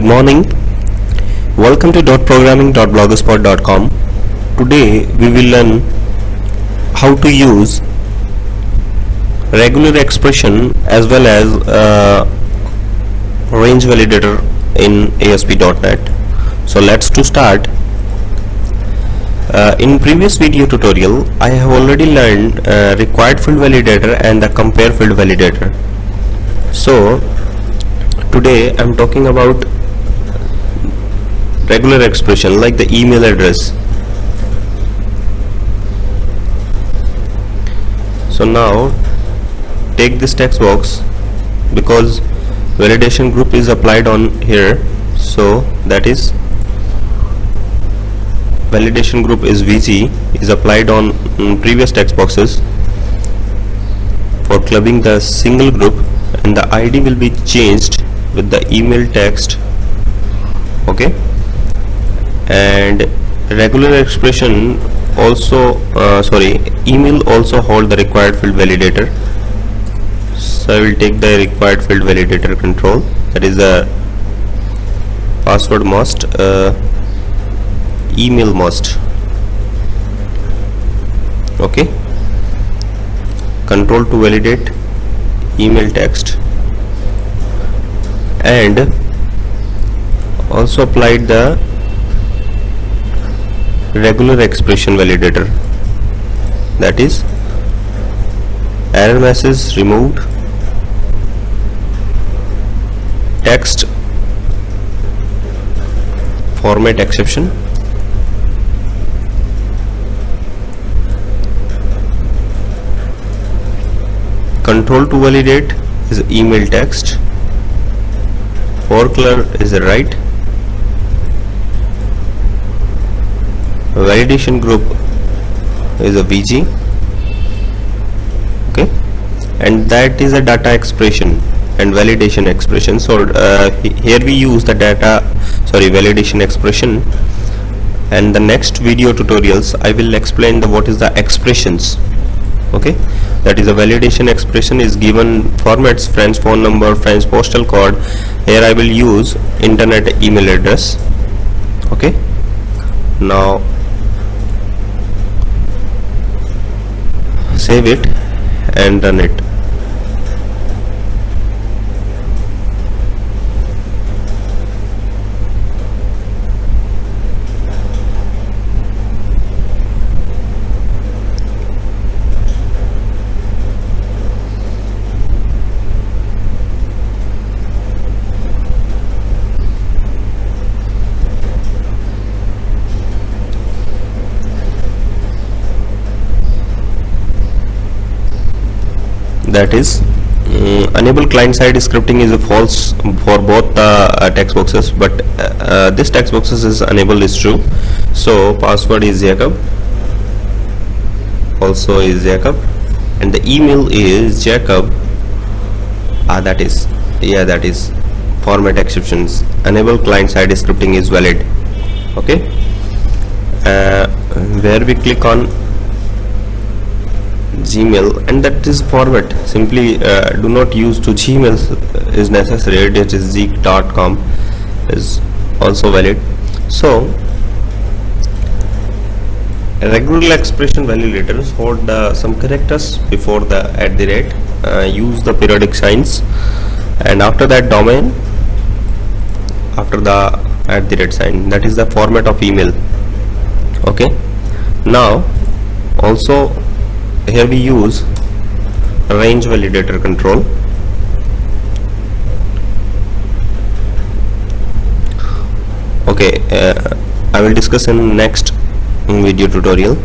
Good morning. Welcome to .programming.blogspot.com. Today we will learn how to use regular expression as well as uh, range validator in ASP.NET. So let's to start. Uh, in previous video tutorial, I have already learned uh, required field validator and the compare field validator. So today I'm talking about regular expression like the email address. So now take this text box because validation group is applied on here. So that is validation group is VG is applied on mm, previous text boxes. For clubbing the single group and the ID will be changed with the email text. Okay and regular expression also uh, sorry email also hold the required field validator. So I will take the required field validator control. That is the password must uh, email must. Okay. Control to validate email text. And also applied the regular expression validator. That is error message removed text format exception control to validate is email text fore color is the right validation group is a VG okay? And that is a data expression and validation expression. So uh, here we use the data sorry validation expression. And the next video tutorials I will explain the what is the expressions okay? That is a validation expression is given formats friends phone number friends postal code. Here I will use internet email address okay? Now save it and run it that is um, enable client side scripting is false for both the uh, text boxes but uh, uh, this text boxes is enable is true. So password is jacob. Also is jacob. And the email is jacob. Ah that is yeah that is. Format exceptions. Enable client side scripting is valid. Okay? Uh, where we click on gmail and that is format. Simply uh, do not use to gmail is necessary. It is zeek.com is also valid. So regular expression validators hold the, some characters before the at the rate. Uh, use the periodic signs. And after that domain. After the at the rate sign. That is the format of email. Okay? Now also here we use range validator control. Okay uh, I will discuss in next video tutorial